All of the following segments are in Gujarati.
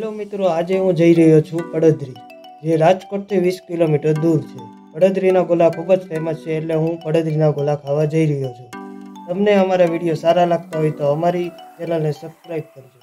મિત્રો, આજે હું જઈ રહ્યો છું પડદરી, જે રાજકોટથી વીસ કિલોમીટર દૂર છે. પડદરીના ગોલા ખૂબ જ ફેમસ છે એટલે હું પડદરીના ગોલા ખાવા જઈ રહ્યો છું. તમને અમારા વીડિયો સારા લાગતા હોય તો અમારી ચેનલને સબસ્ક્રાઈબ કરજો.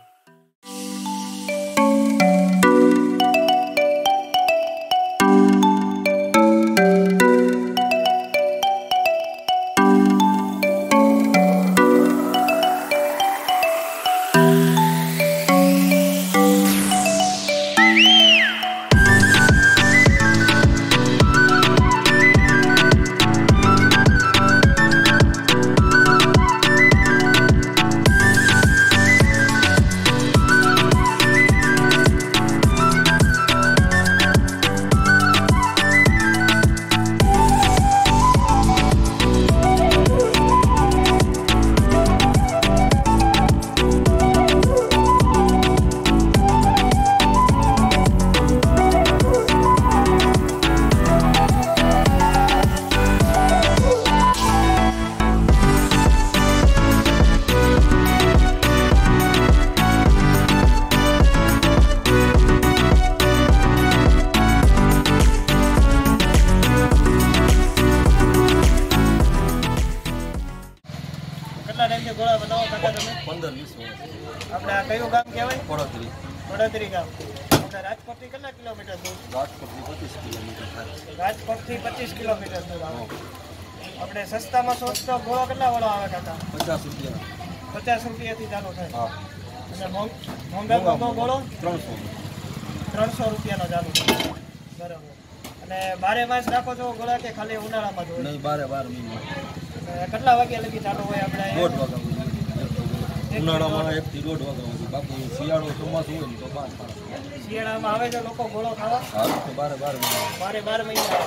કેટલા ટાઈમથી ગોળા બનાવો કાકા તમે? પંદર વીસ આપણે આ કયું ગામ કહેવાય? વડોદરી. વડોદરી ગામ. આપણે રાજકોટથી કેટલા કિલોમીટર દૂર? રાજકોટથી પચીસ કિલોમીટર રાજકોટથી પચીસ કિલોમીટર દૂર આવે. આપણે સસ્તામાં સસ્તો ગોળો કેટલા વાળો આવે કાકા? પચાસ રૂપિયા. પચાસ રૂપિયાથી ચાલુ થાય. અને મોંઘ- મોંઘા ગોળો? ત્રણસો. ત્રણસો રૂપિયાનો ચાલુ થાય. બરાબર. અને બારે માસ રાખો છો ગોળા કે ખાલી ઉનાળામાં જ નહીં બારે બાર મહિના કેટલા વાગ્યા લગી ચાલુ હોય આપણે? દોઢ વાગ્યા ઉનાળામાં એકથી દોઢ વાગ્યા સુધી. બાકી શિયાળો ચોમાસું હોય ને તો બાર બાર શિયાળામાં આવે છે લોકો ગોળો ખાવા? હા તો બારે બાર મહિના બારે બાર મહિના.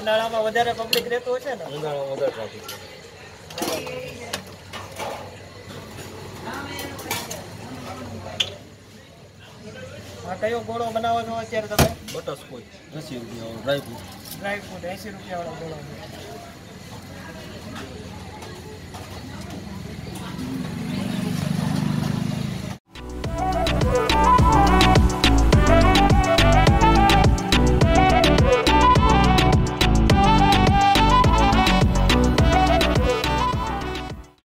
ઉનાળામાં વધારે પબ્લિક રહેતું હશે ને? ઉનાળામાં વધારે ટ્રાફિક આ કયો ગોળો બનાવવાનો અત્યારે તમે? બટરસ્કોચ એસી રૂપિયા ડ્રાય ફ્રૂટ. ડ્રાય ફ્રૂટ એંસી રૂપિયા વાળો ગોળો.